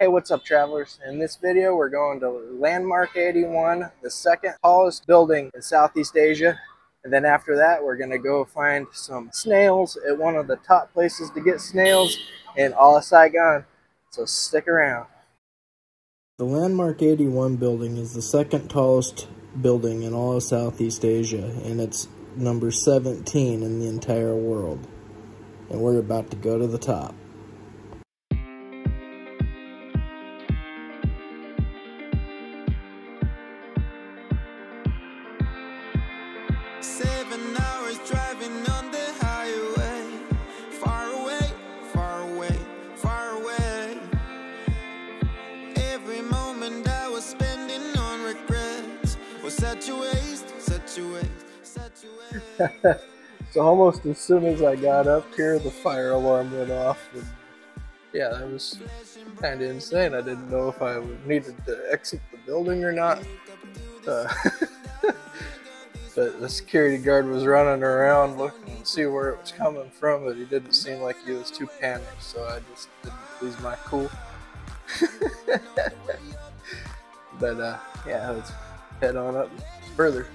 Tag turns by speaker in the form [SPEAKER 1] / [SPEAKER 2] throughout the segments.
[SPEAKER 1] Hey, what's up, travelers? In this video, we're going to Landmark 81, the second tallest building in Southeast Asia. And then after that, we're going to go find some snails at one of the top places to get snails in all of Saigon. So stick around. The Landmark 81 building is the second tallest building in all of Southeast Asia, and it's number 17 in the entire world. And we're about to go to the top. So almost as soon as I got up here, the fire alarm went off. And yeah, that was kind of insane. I didn't know if I needed to exit the building or not. Uh, but the security guard was running around looking to see where it was coming from, but he didn't seem like he was too panicked, so I just didn't lose my cool. but uh, yeah, let's head on up further.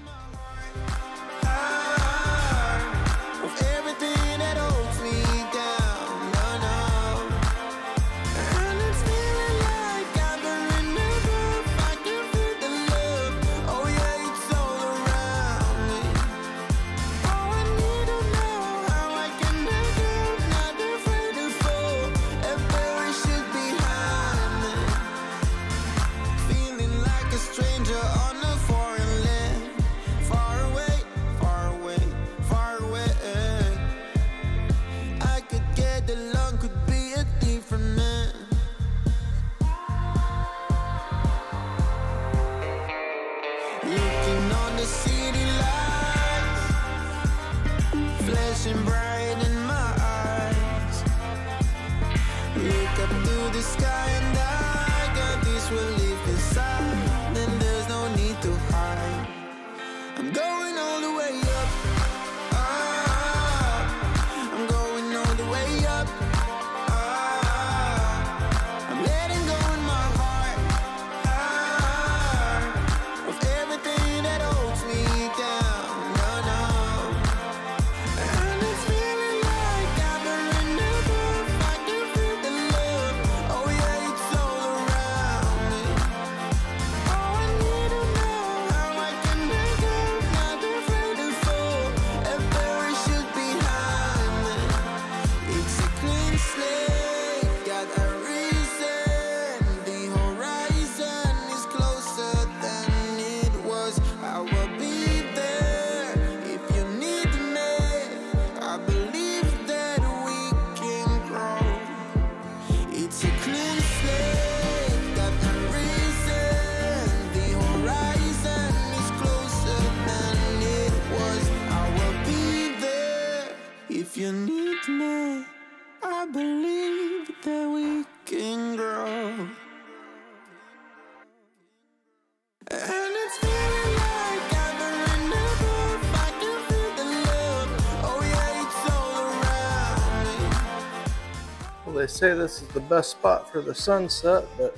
[SPEAKER 1] Say this is the best spot for the sunset, but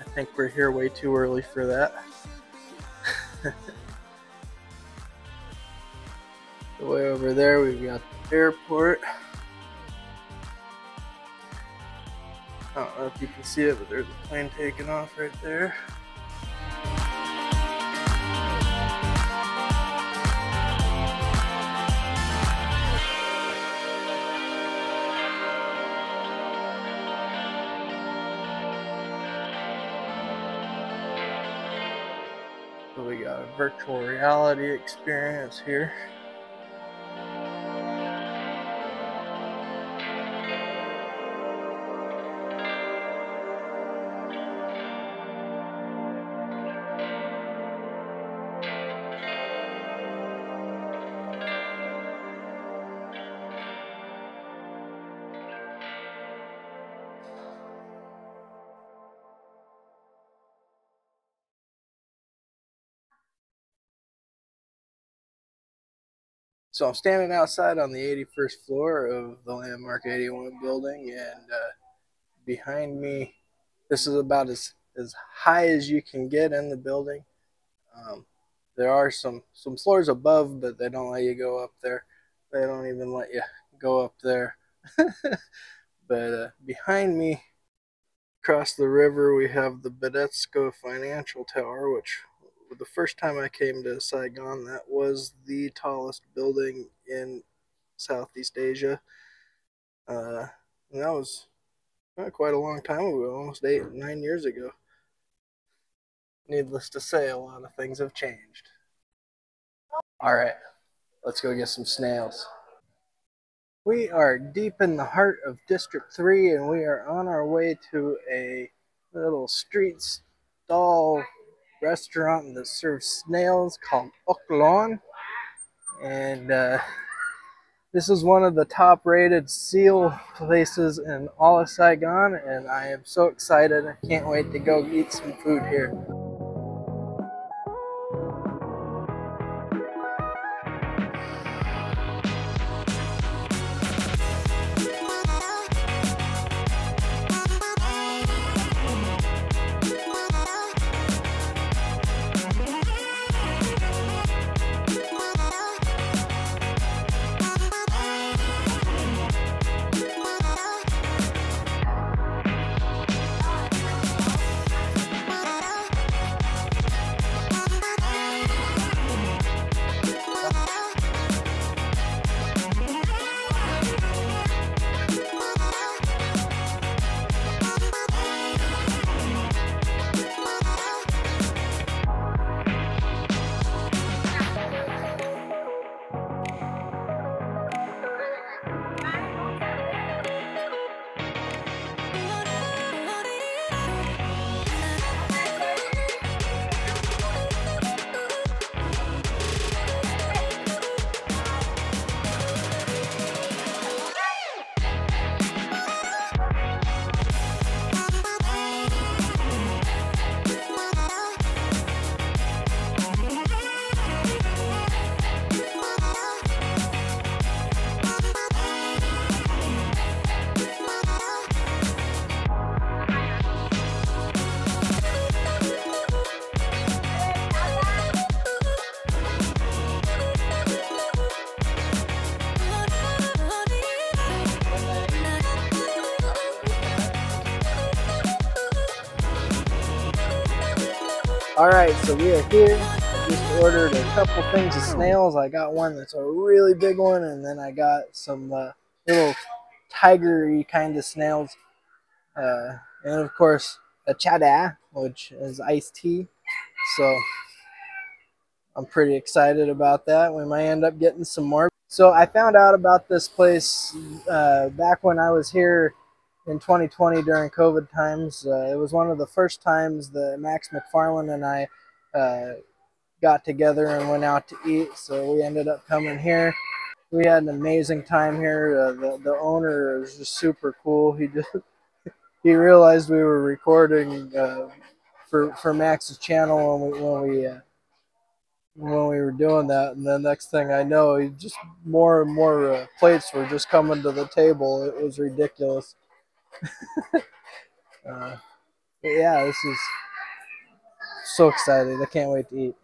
[SPEAKER 1] I think we're here way too early for that. the way over there, we've got the airport. I don't know if you can see it, but there's a plane taking off right there. So we got a virtual reality experience here. So I'm standing outside on the 81st floor of the Landmark 81 building, and uh, behind me
[SPEAKER 2] This is about as, as high as you can get in the building. Um, there are some, some floors above, but they don't let you go up there. They don't even let you go up there. but uh, behind me, across the river, we have the Bitexco Financial Tower, which the first time I came to Saigon, that was the tallest building in Southeast Asia. Uh, and that was uh, quite a long time ago, almost eight, nine years ago. Needless to say, a lot of things have changed. All right, let's go get some snails. We are deep in the heart of District 3 and we are on our way to a little street stall restaurant that serves snails called Oc Loan. And uh, this is one of the top rated seal places in all of Saigon and I am so excited. I can't wait to go eat some food here. All right, so we are here. I just ordered a couple things of snails. I got one that's a really big one, and then I got some uh, little tigery kind of snails, uh, and of course a chada, which is iced tea. So I'm pretty excited about that. We might end up getting some more. So I found out about this place uh, back when I was here in 2020 during COVID times. Uh, it was one of the first times that Max McFarland and I uh, got together and went out to eat. So we ended up coming here. We had an amazing time here. Uh, the the owner was just super cool. He just he realized we were recording uh, for for Max's channel when we when we uh, when we were doing that, and the next thing I know, just more and more uh, plates were just coming to the table. It was ridiculous. uh, yeah, this is so excited. I can't wait to eat.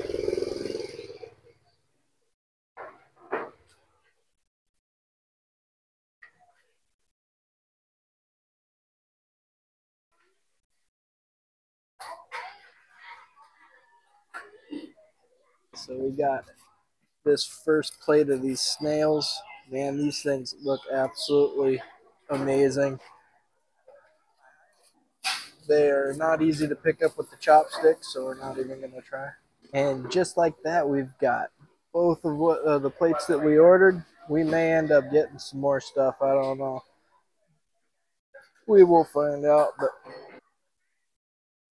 [SPEAKER 2] So we got this first plate of these snails. Man, these things look absolutely amazing. They are not easy to pick up with the chopsticks, so we're not even going to try. And just like that, we've got both of what uh, the plates that we ordered. We may end up getting some more stuff. I don't know. We will find out. But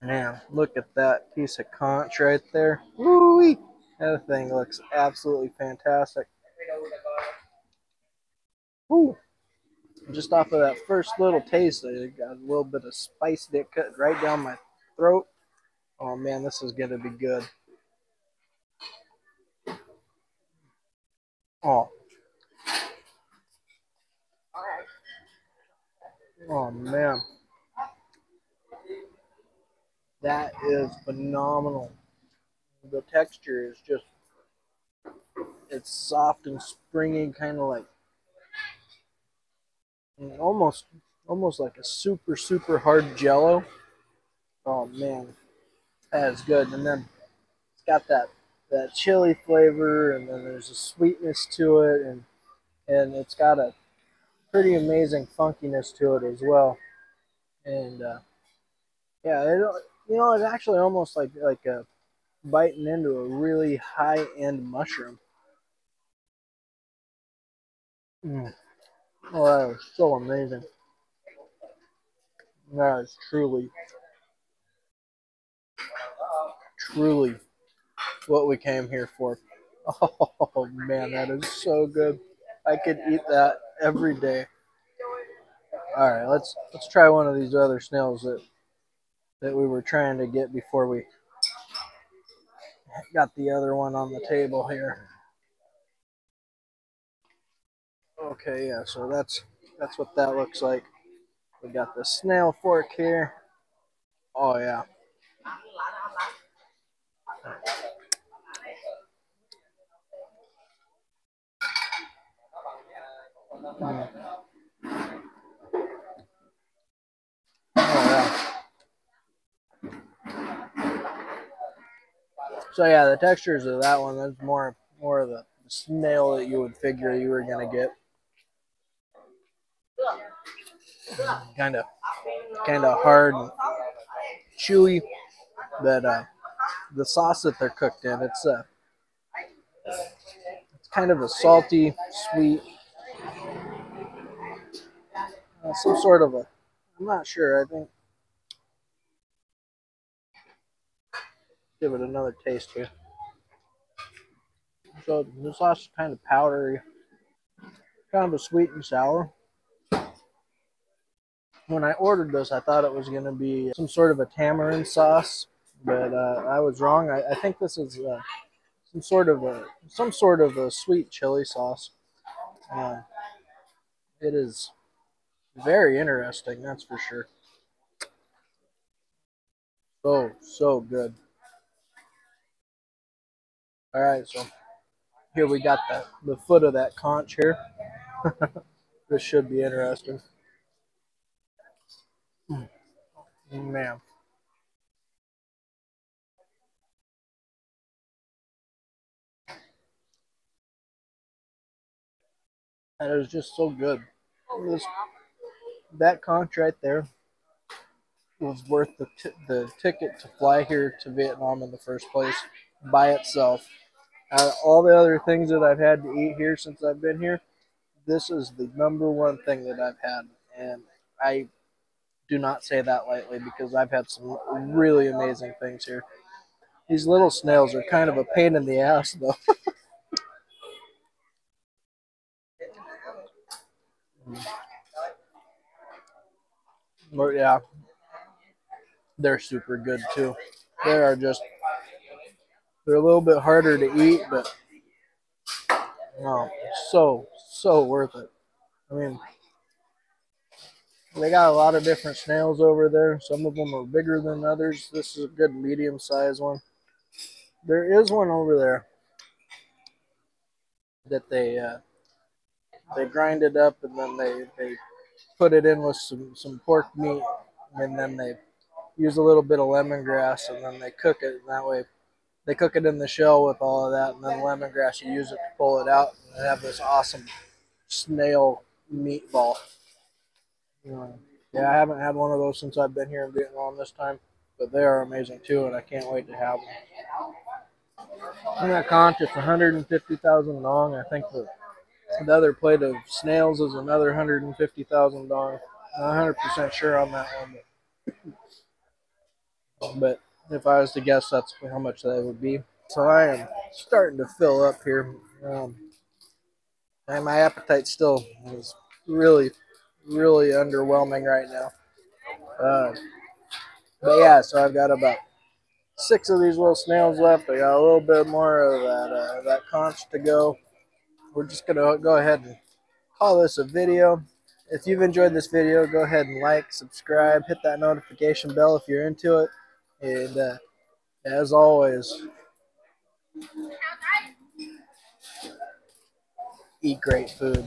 [SPEAKER 2] man, look at that piece of conch right there. Woo! That thing looks absolutely fantastic. Ooh. Just off of that first little taste, I got a little bit of spice that cut right down my throat. Oh man, this is gonna be good. Oh. Oh man. That is phenomenal. The texture is just it's soft and springy, kind of like almost almost like a super super hard jello. Oh man, that is good. And then it's got that that chili flavor, and then there's a sweetness to it, and and it's got a pretty amazing funkiness to it as well. And uh, yeah, it, you know, it's actually almost like like a biting into a really high end mushroom. Mm. Oh, that is so amazing. That is truly, truly what we came here for. Oh man, that is so good. I could eat that every day. All right, let's let's try one of these other snails that that we were trying to get before we got the other one on the table here. Okay, yeah, so that's that's what that looks like. We got the snail fork here. Oh yeah. Mm. Oh yeah. So yeah, the textures of that one that's more more of the snail that you would figure you were gonna get. Kind of, kind of hard, and chewy. But uh, the sauce that they're cooked in, it's uh, it's kind of a salty, sweet, uh, some sort of a. I'm not sure. I think. Give it another taste here. So the sauce is kind of powdery, kind of a sweet and sour. When I ordered this, I thought it was going to be some sort of a tamarind sauce, but uh, I was wrong. I, I think this is uh, some sort of a some sort of a sweet chili sauce. Uh, it is very interesting, that's for sure. So so good. All right, so here we got the, the foot of that conch here. this should be interesting. Mm, Man. was just so good. This, that conch right there was worth the, the ticket to fly here to Vietnam in the first place by itself. Out of all the other things that I've had to eat here since I've been here, this is the number one thing that I've had. And I do not say that lightly because I've had some really amazing things here. These little snails are kind of a pain in the ass, though. but yeah, they're super good too. They are just, they're a little bit harder to eat, but no, so, so worth it. I mean, they got a lot of different snails over there. Some of them are bigger than others. This is a good medium sized one. There is one over there that they uh, they grind it up and then they, they put it in with some, some pork meat and then they use a little bit of lemongrass and then they cook it and that way they cook it in the shell with all of that and then lemongrass you use it to pull it out and have this awesome snail meatball. Yeah, I haven't had one of those since I've been here in Vietnam this time, but they are amazing too, and I can't wait to have them. And that conch, it's 150,000 dong. I think the, the other plate of snails is another 150,000 dong. Not 100% sure on that one, but, but if I was to guess, that's how much that would be. So I am starting to fill up here. Um, and my appetite still is really really underwhelming right now. Uh, but yeah, so I've got about six of these little snails left. I got a little bit more of that uh, that conch to go. We're just gonna go ahead and call this a video. If you've enjoyed this video, go ahead and like, subscribe, hit that notification bell if you're into it, And uh, as always, eat great food.